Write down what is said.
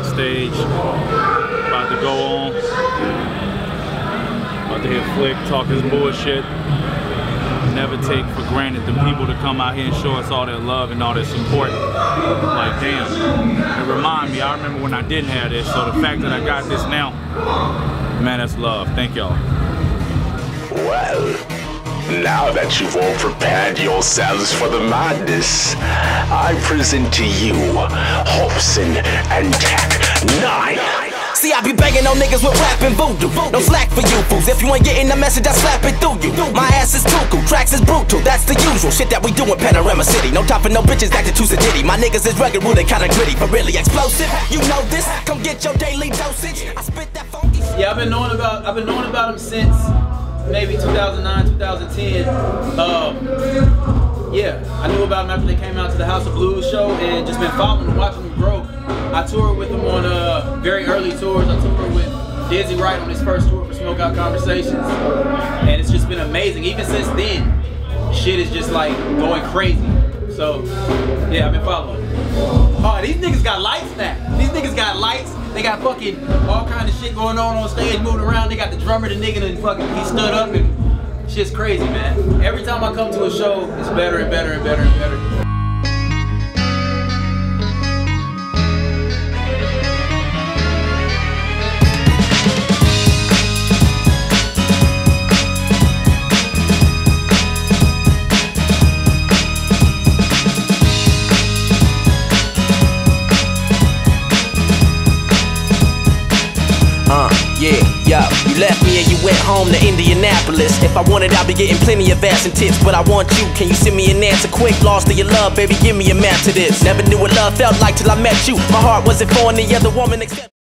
backstage. About to go on. About to hear Flick talk his bullshit. Never take for granted the people to come out here and show us all their love and all their support. Like, damn. It reminds me, I remember when I didn't have this, so the fact that I got this now, man, that's love. Thank y'all. Well, now that you've all prepared yourselves for the madness, I present to you Hopsin and Tech N9ne. See, Be banging on niggas with rap and voodoo. No slack for you fools. If you ain't getting the message, I slap it through you. My ass is cool, tracks is brutal. That's the usual shit that we do in Panorama City. No time for no bitches acting too sedity. My niggas is rugged, rude, kinda gritty, but really explosive. You know this. Come get your daily dosage. I spit that funky. Yeah, I've been knowing about I've been knowing about him since maybe 2009, 2010. Um, yeah, I knew about him after they came out to the House of Blues show and just been following and watching him grow. I toured with him on uh, very early tours. I toured with Dizzy Wright on his first tour for Smokeout Conversations, and it's just been amazing. Even since then, shit is just like going crazy. So, yeah, I've been following. Oh, these niggas got lights now. These niggas got lights. They got fucking all kind of shit going on on stage, moving around. They got the drummer, the nigga, and fucking he stood up and shit's crazy, man. Every time I come to a show, it's better and better and better and better. You left me and you went home to Indianapolis. If I wanted, I'd be getting plenty of ass and tips. But I want you, can you send me an answer quick? Lost to your love, baby, give me a map to this. Never knew what love felt like till I met you. My heart wasn't for any other woman except.